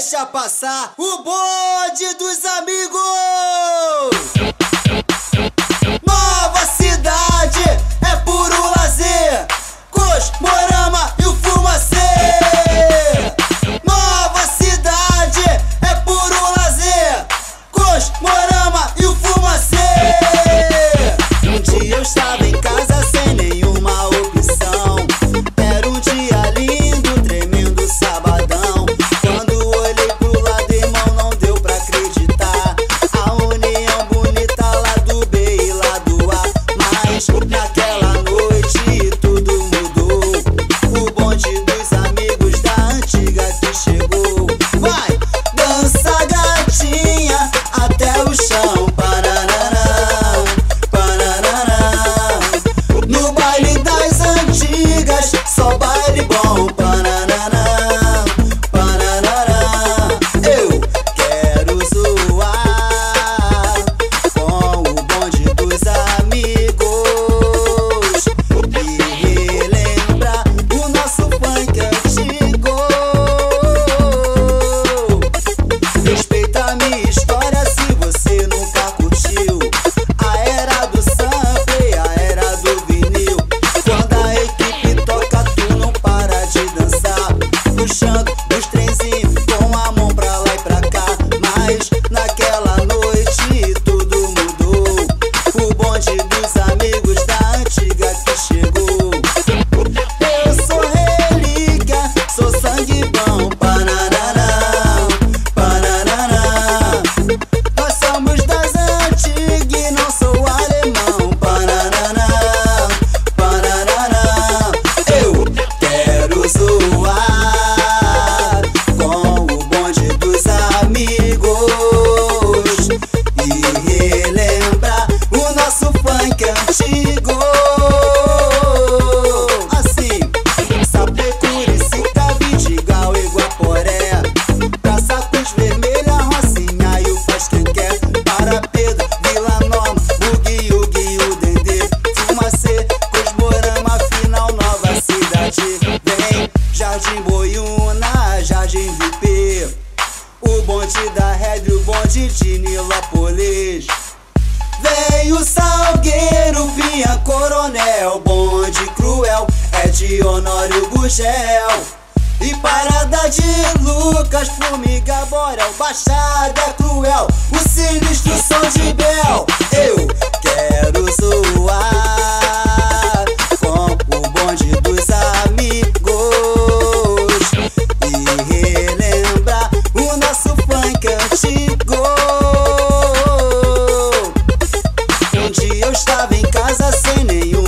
deixa passar o bode dos amigos! Os trenzinhos com a ponte da rédea, o bonde de Nilópolis. Vem o Salgueiro, vinha Coronel, bonde cruel, é de Honório Gugel. E parada de Lucas, Formiga, Borel, Baixada Cruel, o sinistro som de em casa sem nenhum.